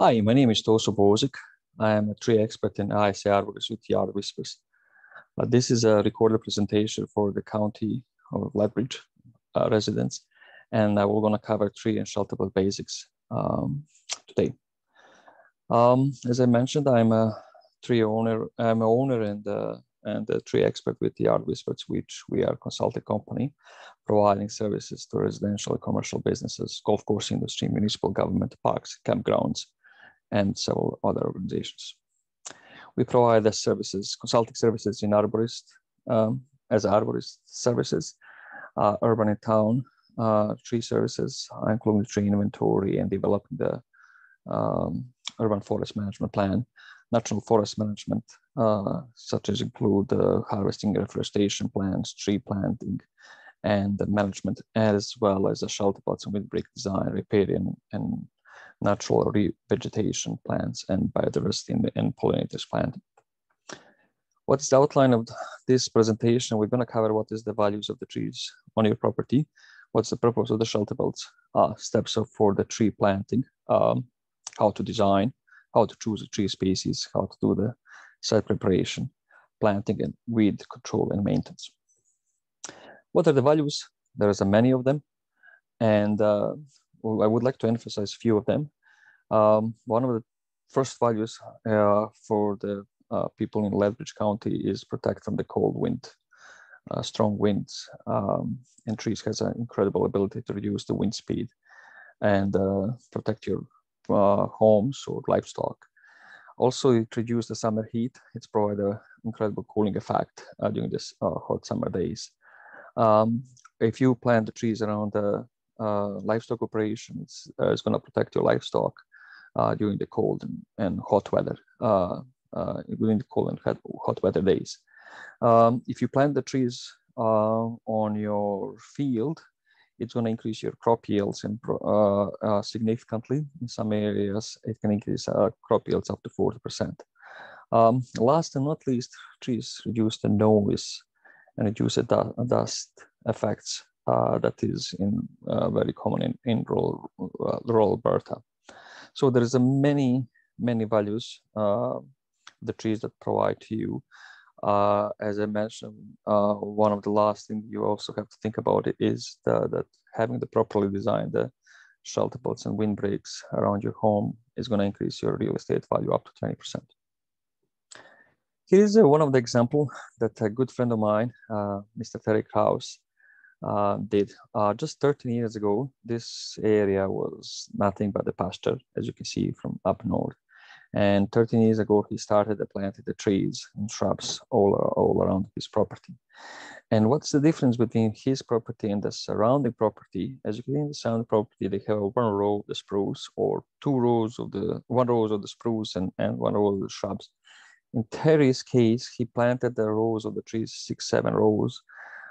Hi, my name is Toso Bozic. I am a tree expert in ISA Arborist with Yard Whispers. Uh, this is a recorded presentation for the county of Lethbridge uh, residents, and uh, we're going to cover tree and shelterbelt basics um, today. Um, as I mentioned, I'm a tree owner. I'm an owner and uh, and a tree expert with the Yard Whispers, which we are a consulting company providing services to residential and commercial businesses, golf course industry, municipal government, parks, campgrounds, and several other organizations. We provide the services, consulting services in arborist, um, as arborist services, uh, urban and town uh, tree services, including tree inventory and developing the um, urban forest management plan, natural forest management, uh, such as include harvesting reforestation plans, tree planting, and the management, as well as the shelter plots and windbreak design, riparian, and natural revegetation plants and biodiversity and, and pollinators planting. What's the outline of this presentation? We're going to cover what is the values of the trees on your property, what's the purpose of the shelter belts, uh, steps for the tree planting, um, how to design, how to choose the tree species, how to do the site preparation, planting and weed control and maintenance. What are the values? There are many of them. And uh, I would like to emphasize a few of them. Um, one of the first values uh, for the uh, people in Lethbridge County is protect from the cold wind, uh, strong winds. Um, and trees has an incredible ability to reduce the wind speed and uh, protect your uh, homes or livestock. Also, it reduces the summer heat. It's provide an incredible cooling effect uh, during this hot summer days. Um, if you plant the trees around the livestock operations is going to protect your livestock during the cold and, and hot weather, during the cold and hot, weather days. Um, if you plant the trees on your field, it's going to increase your crop yields uh, uh, significantly. In some areas, it can increase uh, crop yields up to 40%. Um, last and not least, trees reduce the noise and reduce the dust effects uh, that is in uh, very common in, in rural, uh, rural Alberta. So there is a many, many values the trees that provide to you. Uh, as I mentioned, uh, one of the last things you also have to think about is the, that having the properly designed the shelter belts and windbreaks around your home is going to increase your real estate value up to 20%. Here is uh, one of the example that a good friend of mine, Mr. Terry Krause, uh, did. Uh, just 13 years ago, this area was nothing but the pasture, as you can see from up north. And 13 years ago, he started to planting the trees and shrubs all, all around his property. And what's the difference between his property and the surrounding property? As you can see in the surrounding property, they have one row of the spruce or two rows of the, one rows of the spruce and, and one row of the shrubs. In Terry's case, he planted the rows of the trees, six, seven rows,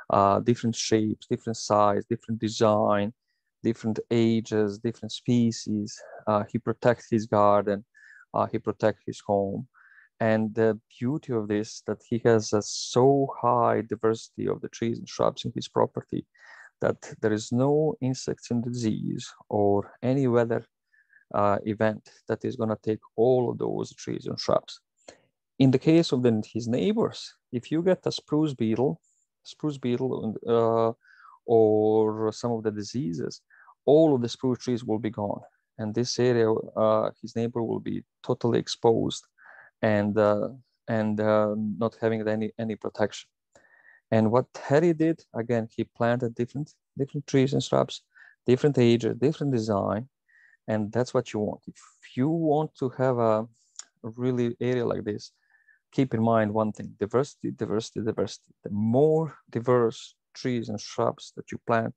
uh, different shapes, different size, different design, different ages, different species. Uh, he protects his garden, uh, he protects his home. And the beauty of this that he has a so high diversity of the trees and shrubs in his property that there is no insects and disease or any weather uh, event that is going to take all of those trees and shrubs. In the case of the, his neighbors, if you get a spruce beetle spruce beetle uh, or some of the diseases, all of the spruce trees will be gone. And this area, uh, his neighbor will be totally exposed and, uh, and uh, not having any, any protection. And what Terry did, again, he planted different, different trees and shrubs, different ages, different design. And that's what you want. If you want to have a really area like this, keep in mind one thing, diversity, diversity, diversity. The more diverse trees and shrubs that you plant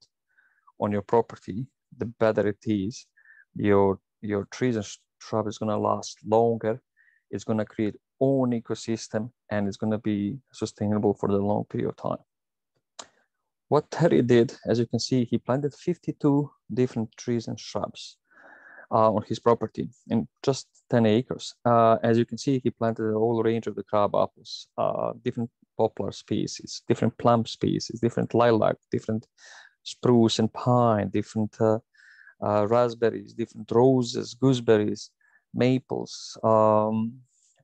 on your property, the better it is. Your, your trees and shrub is gonna last longer. It's gonna create own ecosystem and it's gonna be sustainable for the long period of time. What Terry did, as you can see, he planted 52 different trees and shrubs on his property in just 10 acres. Uh, as you can see, he planted a whole range of the crab apples, uh, different poplar species, different plum species, different lilac, different spruce and pine, different uh, uh, raspberries, different roses, gooseberries, maples, um,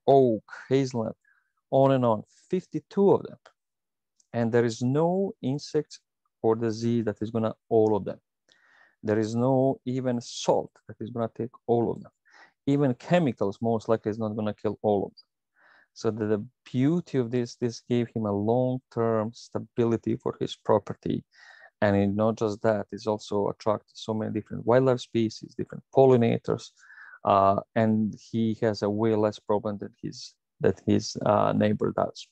oak, hazelnut, on and on, 52 of them. And there is no insect or disease that is gonna all of them. There is no even salt that is gonna take all of them. Even chemicals most likely is not gonna kill all of them. So the, the beauty of this, this gave him a long-term stability for his property. And not just that, it's also attracted so many different wildlife species, different pollinators, uh, and he has a way less problem than his that his uh, neighbor does.